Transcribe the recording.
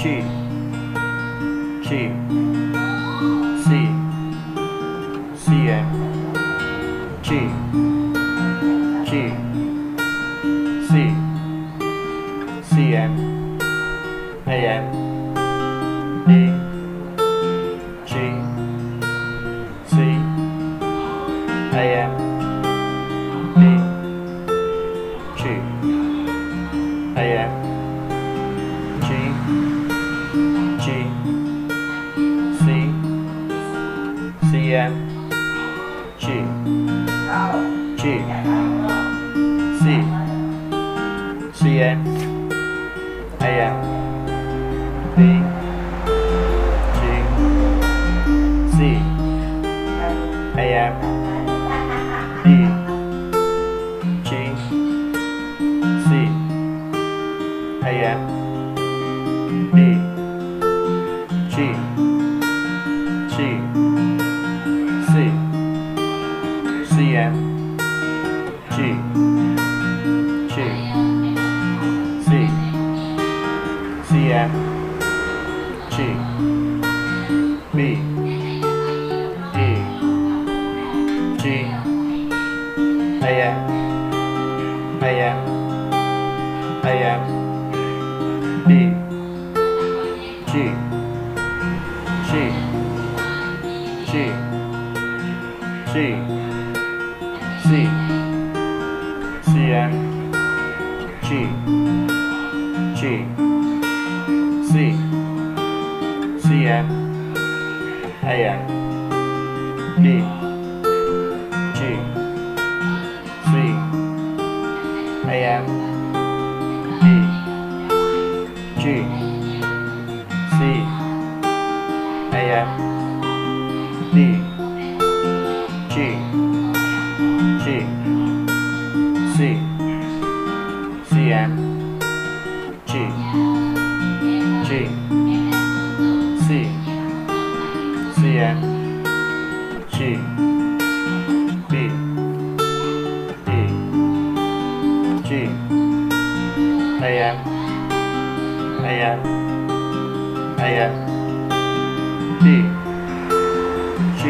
G. G. C. C M. G. G. C. C M. A M. D G. C. A M. D G. A M. G G. C. C M. G. G. C. C M. A M. D G. C. A M. D G. C. A M C M G G C C M G B E G A M A M A M D G G G G C. C M G. G. C. C M A M D. G. C. A M D. G. C. A M D G. C. C M G. B. E. G. A M A M A M D G